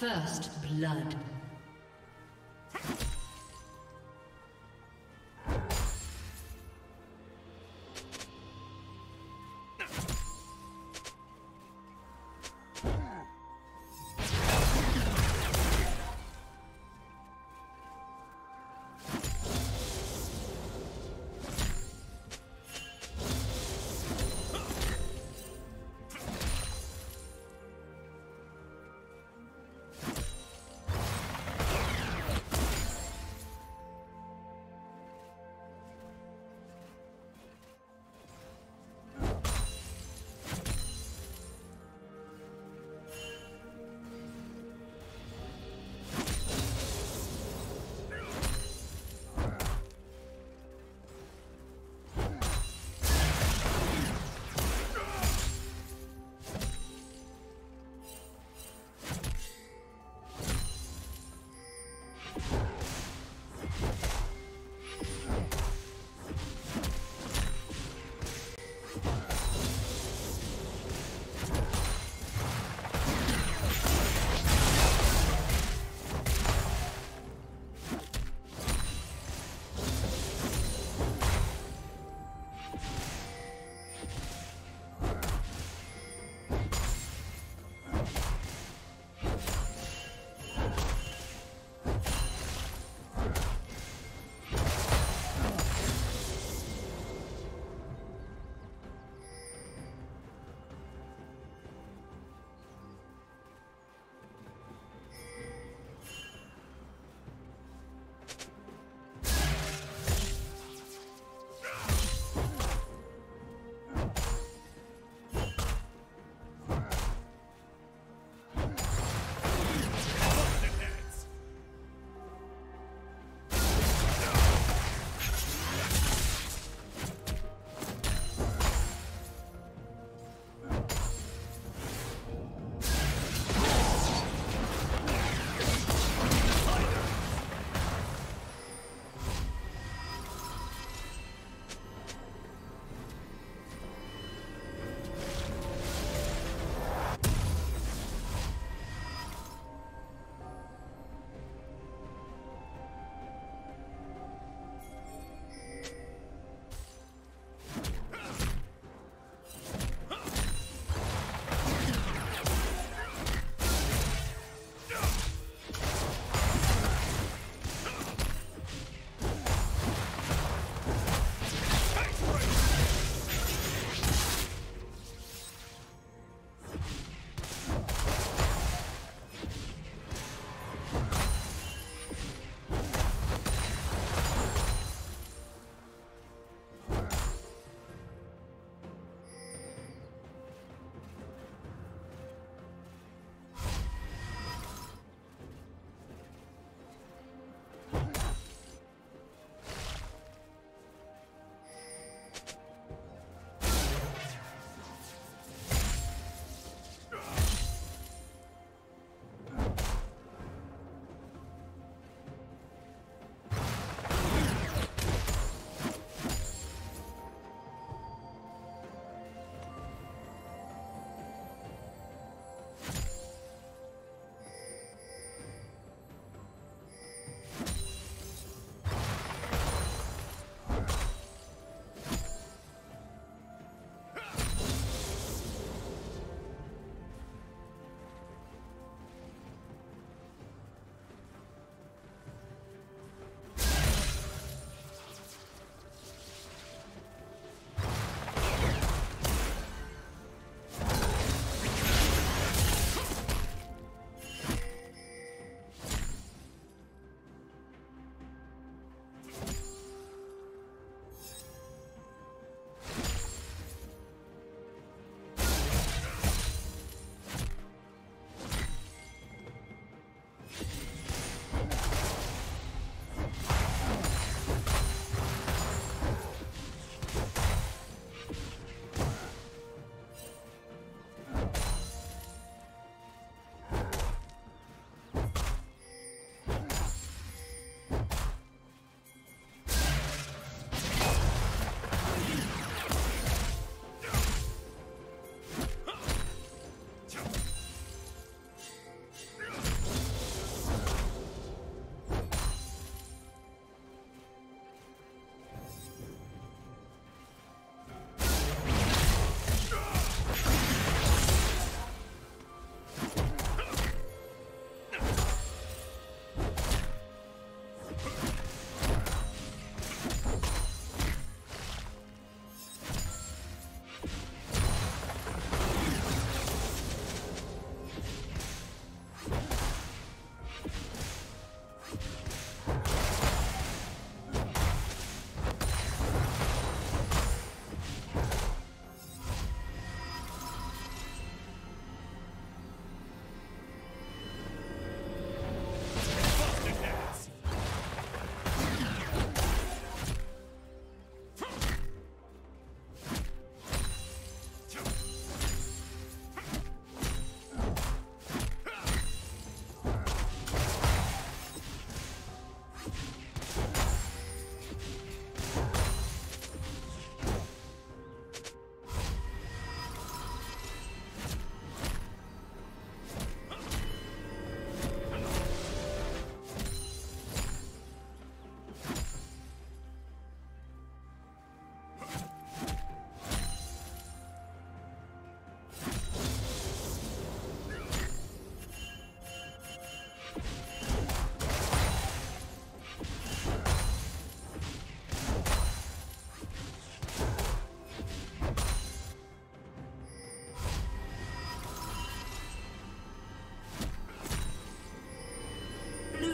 First blood.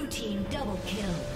Team double kill.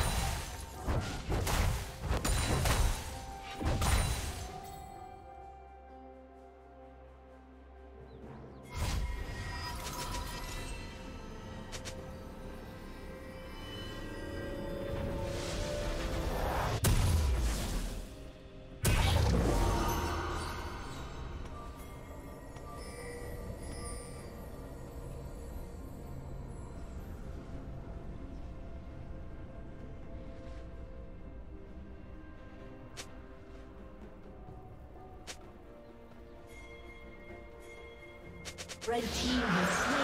Red team has slain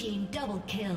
team double kill.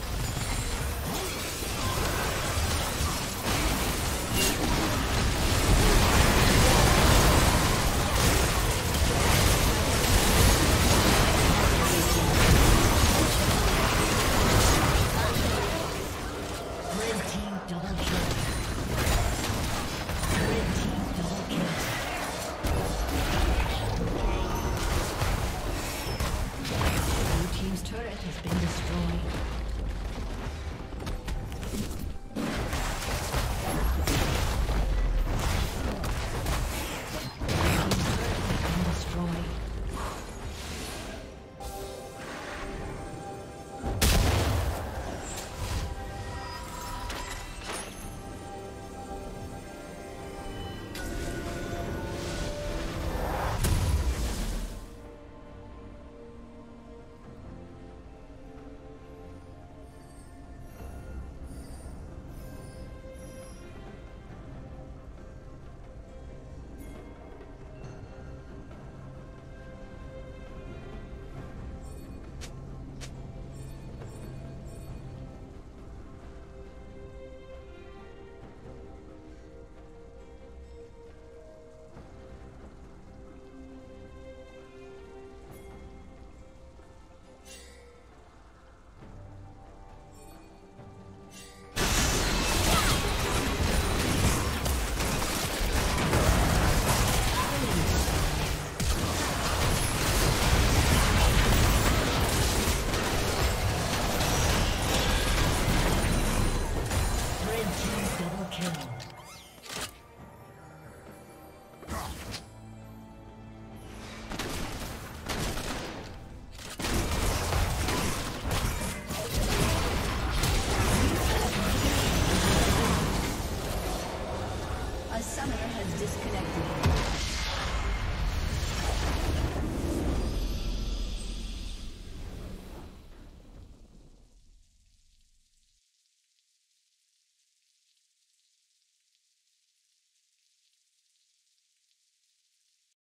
Kill.